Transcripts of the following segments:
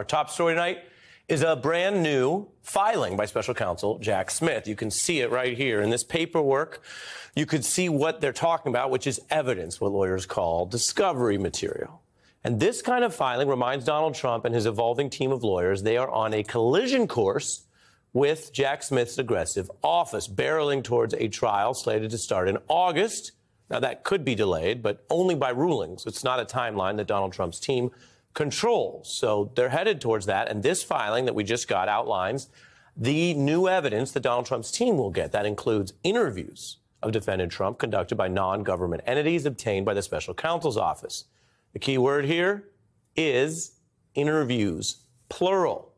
Our top story tonight is a brand new filing by special counsel Jack Smith. You can see it right here in this paperwork. You could see what they're talking about, which is evidence, what lawyers call discovery material. And this kind of filing reminds Donald Trump and his evolving team of lawyers they are on a collision course with Jack Smith's aggressive office, barreling towards a trial slated to start in August. Now, that could be delayed, but only by rulings. It's not a timeline that Donald Trump's team controls. So they're headed towards that. And this filing that we just got outlines the new evidence that Donald Trump's team will get. That includes interviews of defendant Trump conducted by non government entities obtained by the special counsel's office. The key word here is interviews, plural,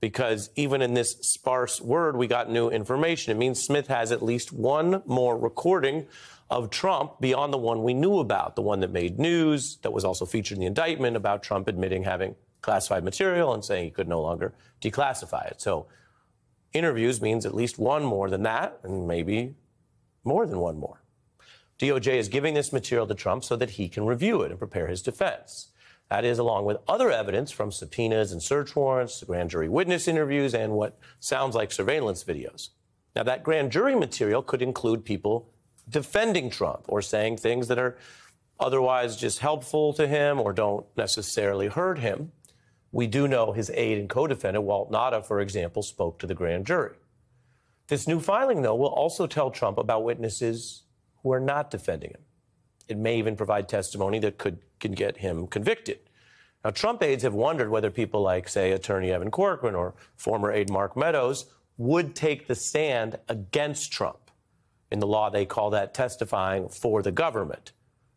because even in this sparse word, we got new information. It means Smith has at least one more recording of Trump beyond the one we knew about, the one that made news, that was also featured in the indictment about Trump admitting having classified material and saying he could no longer declassify it. So interviews means at least one more than that, and maybe more than one more. DOJ is giving this material to Trump so that he can review it and prepare his defense. That is, along with other evidence from subpoenas and search warrants, grand jury witness interviews, and what sounds like surveillance videos. Now, that grand jury material could include people defending Trump or saying things that are otherwise just helpful to him or don't necessarily hurt him. We do know his aide and co defendant, Walt Nauta, for example, spoke to the grand jury. This new filing, though, will also tell Trump about witnesses who are not defending him. It may even provide testimony that could can get him convicted. Now, Trump aides have wondered whether people like, say, attorney Evan Corcoran or former aide Mark Meadows would take the stand against Trump. In the law, they call that testifying for the government.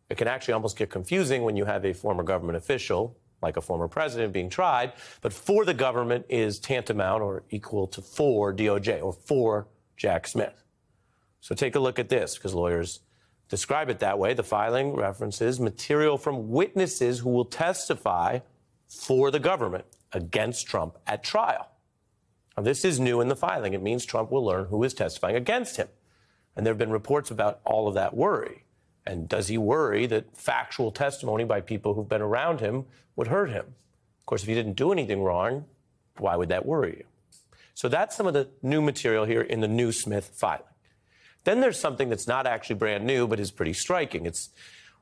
It can actually almost get confusing when you have a former government official, like a former president, being tried, but for the government is tantamount or equal to for DOJ or for Jack Smith. So take a look at this because lawyers describe it that way. The filing references material from witnesses who will testify for the government against Trump at trial. Now, this is new in the filing. It means Trump will learn who is testifying against him. And there have been reports about all of that worry. And does he worry that factual testimony by people who've been around him would hurt him? Of course, if he didn't do anything wrong, why would that worry you? So that's some of the new material here in the new Smith filing. Then there's something that's not actually brand new, but is pretty striking. It's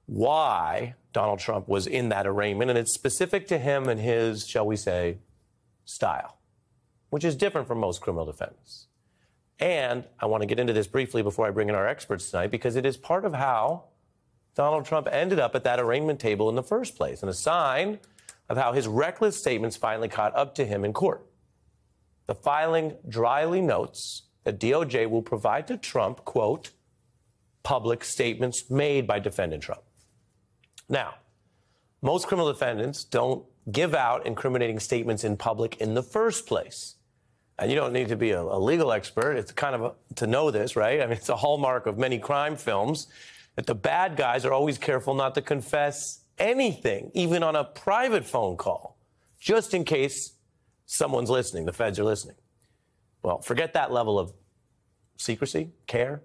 why Donald Trump was in that arraignment, and it's specific to him and his, shall we say, style, which is different from most criminal defendants. And I want to get into this briefly before I bring in our experts tonight because it is part of how Donald Trump ended up at that arraignment table in the first place and a sign of how his reckless statements finally caught up to him in court. The filing dryly notes that DOJ will provide to Trump, quote, public statements made by defendant Trump. Now, most criminal defendants don't give out incriminating statements in public in the first place and you don't need to be a, a legal expert. It's kind of a, to know this, right? I mean, it's a hallmark of many crime films that the bad guys are always careful not to confess anything, even on a private phone call, just in case someone's listening, the feds are listening. Well, forget that level of secrecy, care.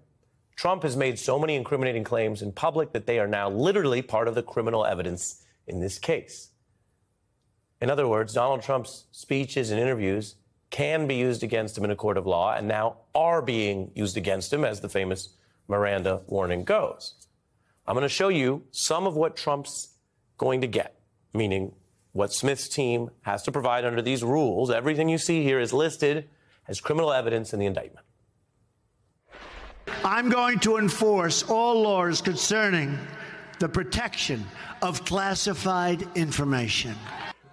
Trump has made so many incriminating claims in public that they are now literally part of the criminal evidence in this case. In other words, Donald Trump's speeches and interviews can be used against him in a court of law and now are being used against him, as the famous Miranda warning goes. I'm going to show you some of what Trump's going to get, meaning what Smith's team has to provide under these rules. Everything you see here is listed as criminal evidence in the indictment. I'm going to enforce all laws concerning the protection of classified information.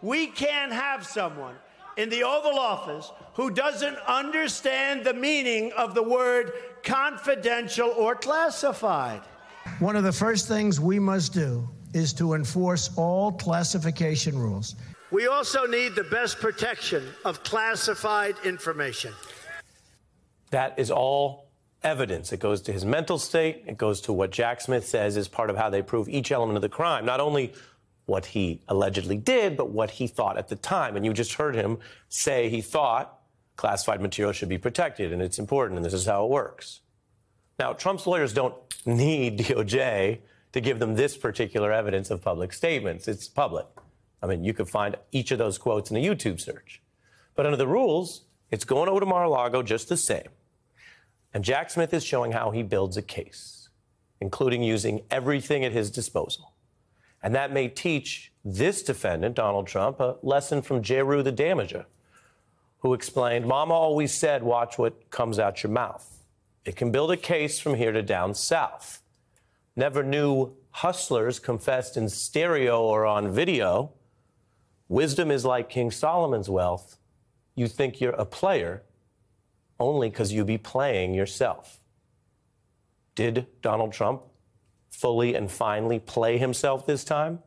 We can't have someone in the Oval Office who doesn't understand the meaning of the word confidential or classified. One of the first things we must do is to enforce all classification rules. We also need the best protection of classified information. That is all evidence. It goes to his mental state. It goes to what Jack Smith says is part of how they prove each element of the crime. Not only what he allegedly did, but what he thought at the time. And you just heard him say he thought classified material should be protected, and it's important, and this is how it works. Now, Trump's lawyers don't need DOJ to give them this particular evidence of public statements. It's public. I mean, you could find each of those quotes in a YouTube search. But under the rules, it's going over to Mar a Lago just the same. And Jack Smith is showing how he builds a case, including using everything at his disposal. And that may teach this defendant, Donald Trump, a lesson from Jeru the Damaja, who explained Mama always said, watch what comes out your mouth. It can build a case from here to down south. Never knew hustlers confessed in stereo or on video. Wisdom is like King Solomon's wealth. You think you're a player only because you be playing yourself. Did Donald Trump fully and finally play himself this time?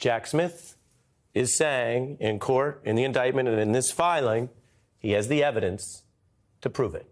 Jack Smith is saying in court, in the indictment, and in this filing, he has the evidence to prove it.